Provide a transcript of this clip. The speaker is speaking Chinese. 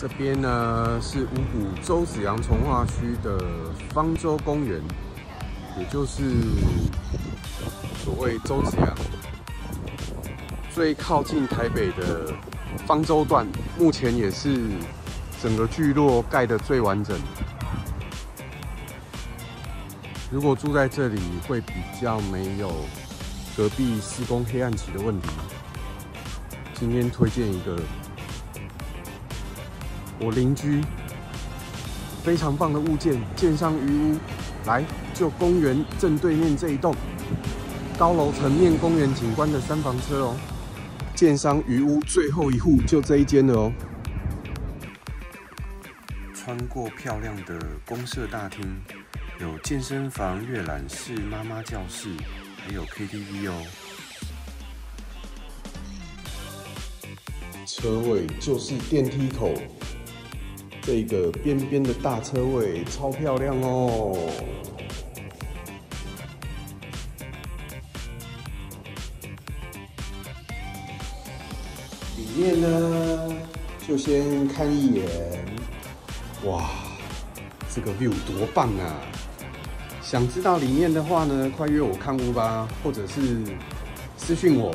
这边呢是五股周子阳从化区的方舟公园，也就是所谓周子阳最靠近台北的方舟段，目前也是整个聚落盖的最完整。如果住在这里，会比较没有隔壁施工黑暗期的问题。今天推荐一个我邻居非常棒的物件——建商鱼屋。来，就公园正对面这一栋高楼层面公园景观的三房车哦。建商鱼屋最后一户就这一间了哦。穿过漂亮的公社大厅。有健身房、阅览室、妈妈教室，还有 KTV 哦。车位就是电梯口，这个边边的大车位超漂亮哦。里面呢，就先看一眼，哇，这个 view 多棒啊！想知道里面的话呢，快约我看屋吧，或者是私信我，